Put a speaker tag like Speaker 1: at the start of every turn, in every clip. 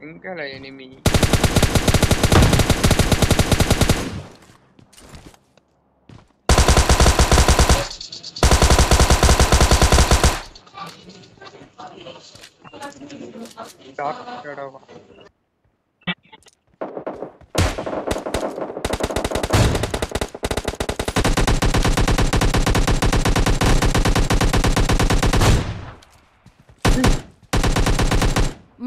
Speaker 1: Think
Speaker 2: are enemy. Dark shadow.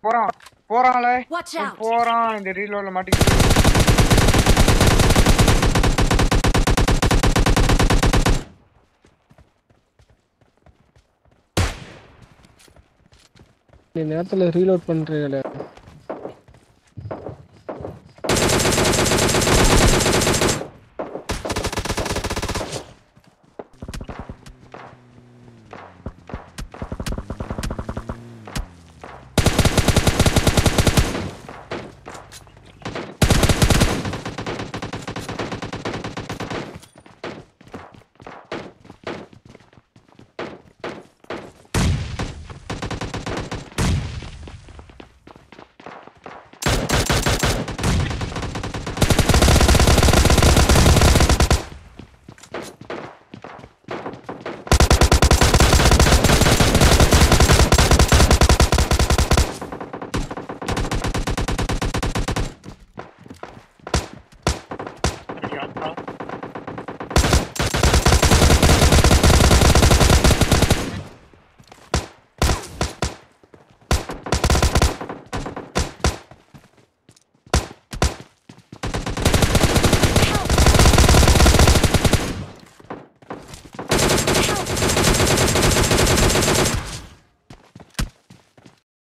Speaker 2: போறான் போறான்ல.
Speaker 1: Watch out!
Speaker 2: போறான் இந்த ரீலோட்ல மாட்டிக்கிட்டு.
Speaker 3: நேரத்துல ரீலோட் பண்றீங்களே.